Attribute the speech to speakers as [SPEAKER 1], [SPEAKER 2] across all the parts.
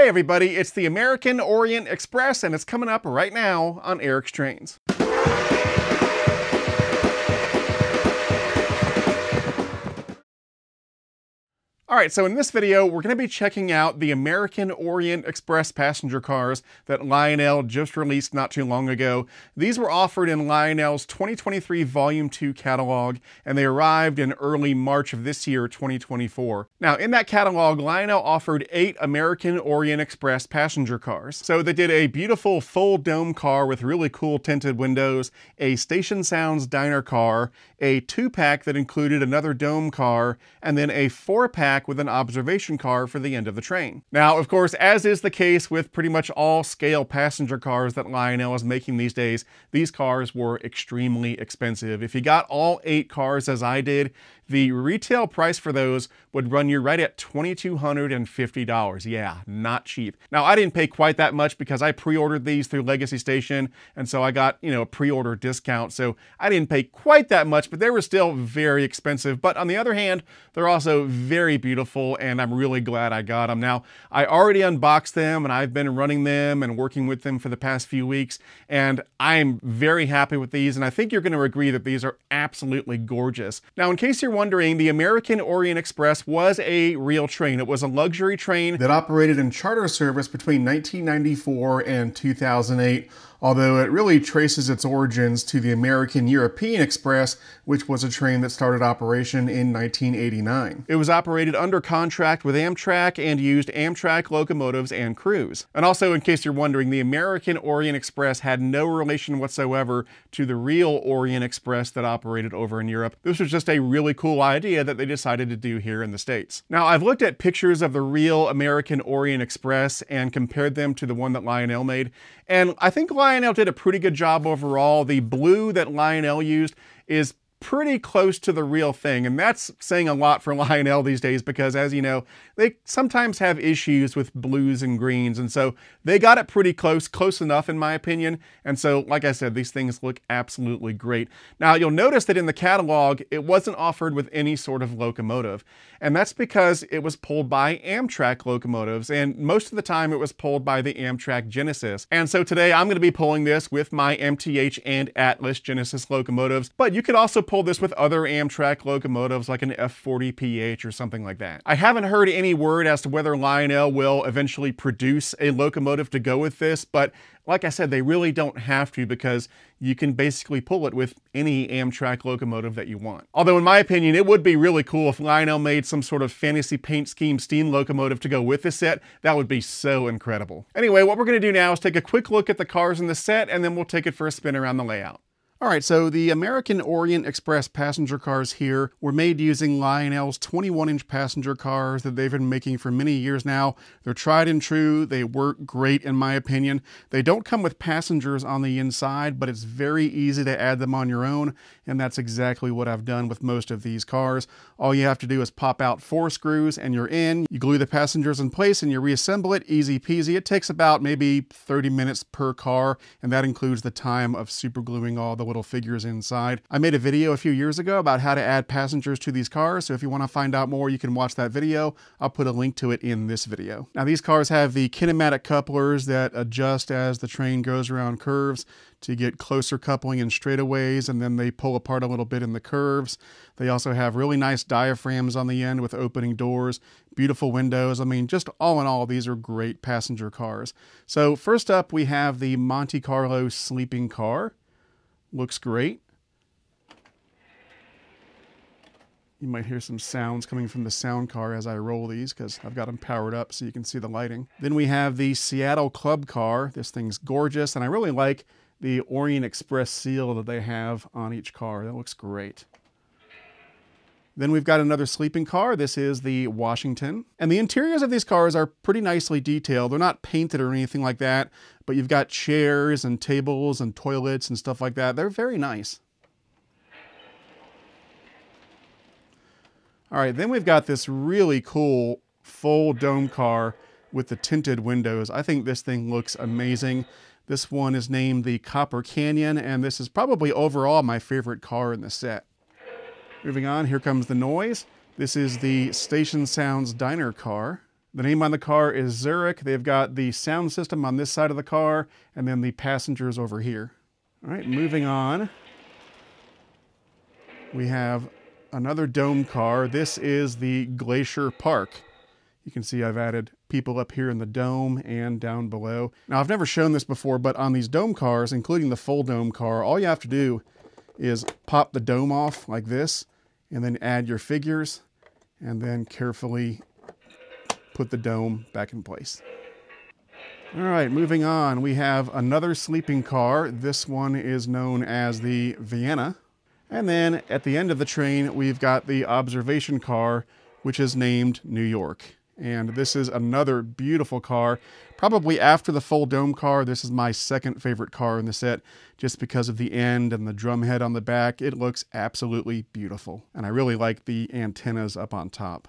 [SPEAKER 1] Hey everybody, it's the American Orient Express and it's coming up right now on Eric's Trains. All right, so in this video, we're going to be checking out the American Orient Express passenger cars that Lionel just released not too long ago. These were offered in Lionel's 2023 Volume 2 catalog, and they arrived in early March of this year, 2024. Now, in that catalog, Lionel offered eight American Orient Express passenger cars. So they did a beautiful full dome car with really cool tinted windows, a Station Sounds diner car, a two-pack that included another dome car, and then a four-pack back with an observation car for the end of the train. Now, of course, as is the case with pretty much all scale passenger cars that Lionel is making these days, these cars were extremely expensive. If you got all eight cars as I did, the retail price for those would run you right at $2,250. Yeah, not cheap. Now, I didn't pay quite that much because I pre-ordered these through Legacy Station, and so I got, you know, a pre-order discount, so I didn't pay quite that much, but they were still very expensive. But on the other hand, they're also very beautiful, and I'm really glad I got them. Now, I already unboxed them, and I've been running them and working with them for the past few weeks, and I'm very happy with these, and I think you're going to agree that these are absolutely gorgeous. Now, in case you're wondering, the American Orient Express was a real train. It was a luxury train that operated in charter service between 1994 and 2008 although it really traces its origins to the American European Express, which was a train that started operation in 1989. It was operated under contract with Amtrak and used Amtrak locomotives and crews. And also, in case you're wondering, the American Orient Express had no relation whatsoever to the real Orient Express that operated over in Europe. This was just a really cool idea that they decided to do here in the States. Now, I've looked at pictures of the real American Orient Express and compared them to the one that Lionel made, and I think Lionel did a pretty good job overall. The blue that Lionel used is pretty close to the real thing. And that's saying a lot for Lionel these days because, as you know, they sometimes have issues with blues and greens. And so they got it pretty close, close enough in my opinion. And so, like I said, these things look absolutely great. Now, you'll notice that in the catalog, it wasn't offered with any sort of locomotive. And that's because it was pulled by Amtrak locomotives. And most of the time, it was pulled by the Amtrak Genesis. And so today, I'm going to be pulling this with my MTH and Atlas Genesis locomotives. But you could also pull this with other Amtrak locomotives like an F40PH or something like that. I haven't heard any word as to whether Lionel will eventually produce a locomotive to go with this, but like I said, they really don't have to because you can basically pull it with any Amtrak locomotive that you want. Although in my opinion, it would be really cool if Lionel made some sort of fantasy paint scheme steam locomotive to go with the set. That would be so incredible. Anyway, what we're gonna do now is take a quick look at the cars in the set and then we'll take it for a spin around the layout. All right, so the American Orient Express passenger cars here were made using Lionel's 21-inch passenger cars that they've been making for many years now. They're tried and true. They work great, in my opinion. They don't come with passengers on the inside, but it's very easy to add them on your own, and that's exactly what I've done with most of these cars. All you have to do is pop out four screws, and you're in. You glue the passengers in place, and you reassemble it. Easy peasy. It takes about maybe 30 minutes per car, and that includes the time of supergluing all the little figures inside. I made a video a few years ago about how to add passengers to these cars, so if you want to find out more, you can watch that video. I'll put a link to it in this video. Now these cars have the kinematic couplers that adjust as the train goes around curves to get closer coupling in straightaways and then they pull apart a little bit in the curves. They also have really nice diaphragms on the end with opening doors, beautiful windows. I mean, just all in all, these are great passenger cars. So first up, we have the Monte Carlo sleeping car. Looks great. You might hear some sounds coming from the sound car as I roll these because I've got them powered up so you can see the lighting. Then we have the Seattle Club car. This thing's gorgeous and I really like the Orient Express seal that they have on each car. That looks great. Then we've got another sleeping car. This is the Washington. And the interiors of these cars are pretty nicely detailed. They're not painted or anything like that, but you've got chairs and tables and toilets and stuff like that. They're very nice. All right, then we've got this really cool full dome car with the tinted windows. I think this thing looks amazing. This one is named the Copper Canyon, and this is probably overall my favorite car in the set. Moving on, here comes the noise. This is the Station Sounds Diner car. The name on the car is Zurich. They've got the sound system on this side of the car, and then the passengers over here. All right, moving on. We have another dome car. This is the Glacier Park. You can see I've added people up here in the dome and down below. Now, I've never shown this before, but on these dome cars, including the full dome car, all you have to do is pop the dome off like this, and then add your figures, and then carefully put the dome back in place. All right, moving on, we have another sleeping car. This one is known as the Vienna. And then at the end of the train, we've got the observation car, which is named New York. And this is another beautiful car. Probably after the full dome car, this is my second favorite car in the set, just because of the end and the drum head on the back. It looks absolutely beautiful. And I really like the antennas up on top.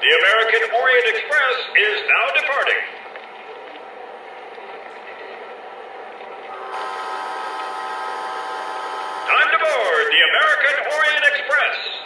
[SPEAKER 2] The American Orient Express is now departing. Time to board the American Orient Express.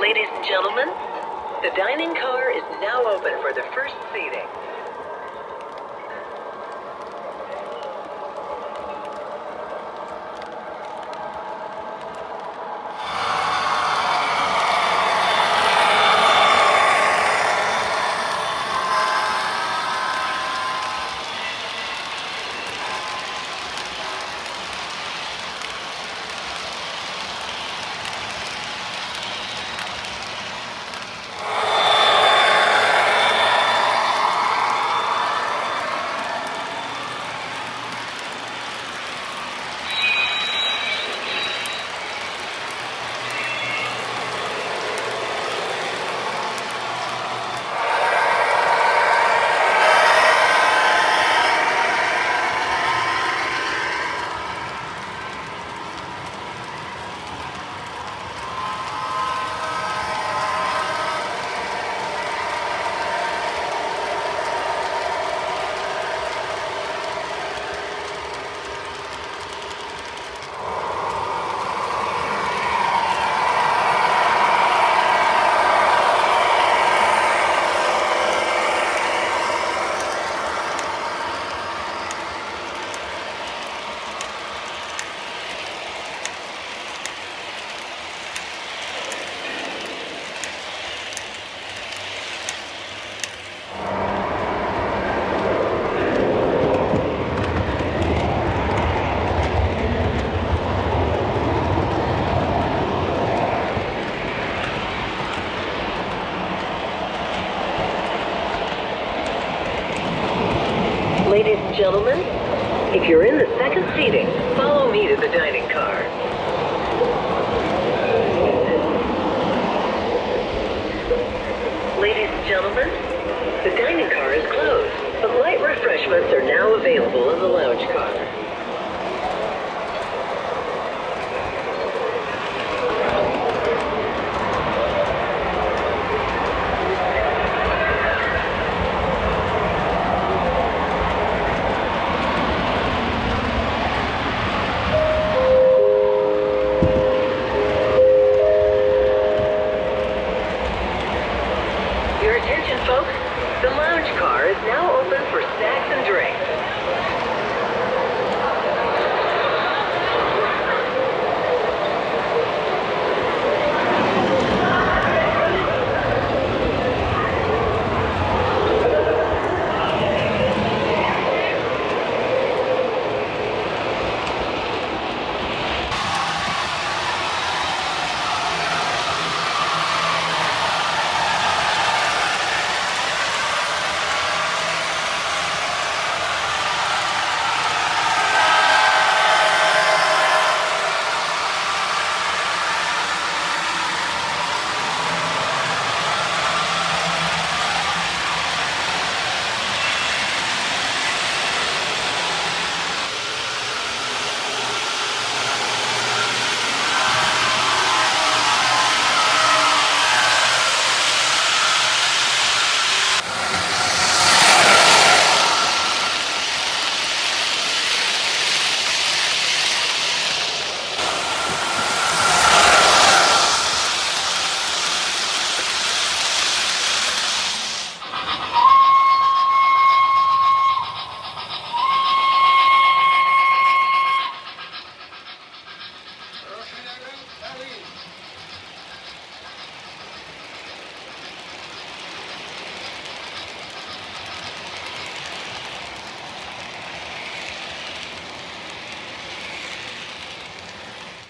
[SPEAKER 3] Ladies and gentlemen, the dining car is now open for the first seating. Available in the lounge car.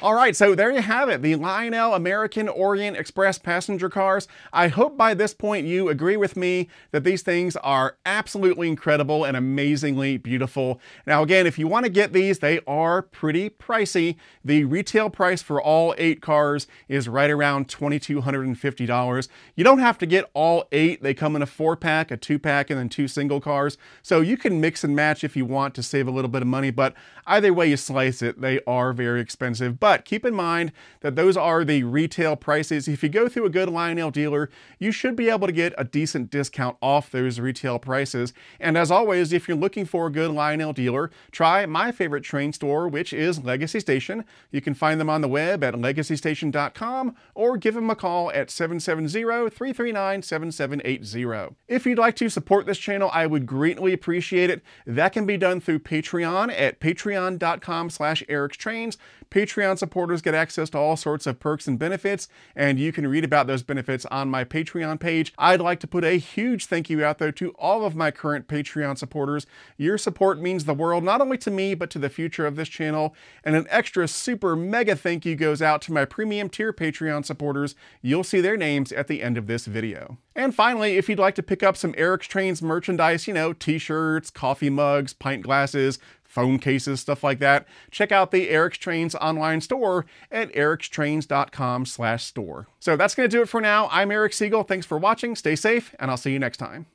[SPEAKER 1] All right, so there you have it, the Lionel American Orient Express passenger cars. I hope by this point you agree with me that these things are absolutely incredible and amazingly beautiful. Now again, if you want to get these, they are pretty pricey. The retail price for all eight cars is right around $2,250. You don't have to get all eight. They come in a four pack, a two pack, and then two single cars. So you can mix and match if you want to save a little bit of money, but either way you slice it, they are very expensive. But keep in mind that those are the retail prices. If you go through a good Lionel dealer, you should be able to get a decent discount off those retail prices. And as always, if you're looking for a good Lionel dealer, try my favorite train store, which is Legacy Station. You can find them on the web at legacystation.com or give them a call at 770-339-7780. If you'd like to support this channel, I would greatly appreciate it. That can be done through Patreon at patreon.com slash ericstrains. Patreon supporters get access to all sorts of perks and benefits, and you can read about those benefits on my Patreon page. I'd like to put a huge thank you out there to all of my current Patreon supporters. Your support means the world not only to me, but to the future of this channel. And an extra super mega thank you goes out to my premium tier Patreon supporters. You'll see their names at the end of this video. And finally, if you'd like to pick up some Eric's Trains merchandise, you know, t-shirts, coffee mugs, pint glasses, phone cases, stuff like that, check out the Eric's Trains online store at ericstrains.com slash store. So that's going to do it for now. I'm Eric Siegel. Thanks for watching. Stay safe, and I'll see you next time.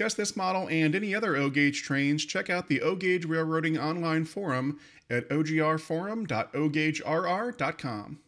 [SPEAKER 1] Discuss this model and any other O gauge trains, check out the O Gauge Railroading online forum at ogrforum.ogaugerr.com.